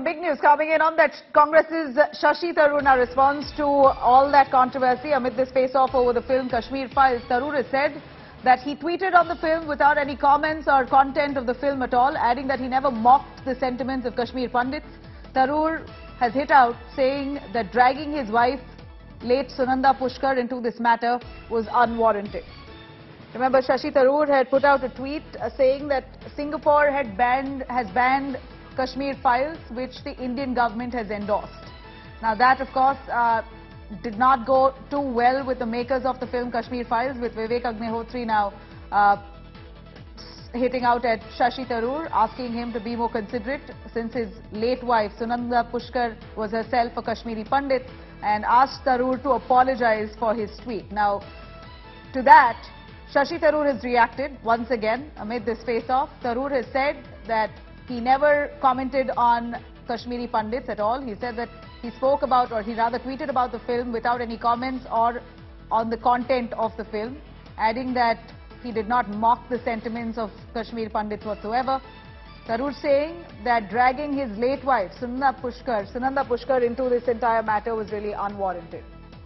some big news coming in on that Congress's Shashi Tharoor now responds to all that controversy amid this face-off over the film Kashmir Files. Tharoor has said that he tweeted on the film without any comments or content of the film at all, adding that he never mocked the sentiments of Kashmir Pandits. Tharoor has hit out saying that dragging his wife, late Sunanda Pushkar, into this matter was unwarranted. Remember, Shashi Tharoor had put out a tweet saying that Singapore had banned, has banned Kashmir Files, which the Indian government has endorsed. Now that, of course, uh, did not go too well with the makers of the film Kashmir Files, with Vivek Agnihotri now uh, hitting out at Shashi Tharoor, asking him to be more considerate since his late wife Sunanda Pushkar was herself a Kashmiri Pandit and asked Tharoor to apologize for his tweet. Now, to that, Shashi Tharoor has reacted once again amid this face-off. Tharoor has said that he never commented on Kashmiri Pandits at all. He said that he spoke about or he rather tweeted about the film without any comments or on the content of the film, adding that he did not mock the sentiments of Kashmir Pandits whatsoever. Tharoor saying that dragging his late wife, Sunanda Pushkar, Sunanda Pushkar into this entire matter was really unwarranted.